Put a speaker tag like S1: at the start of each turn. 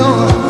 S1: Lord.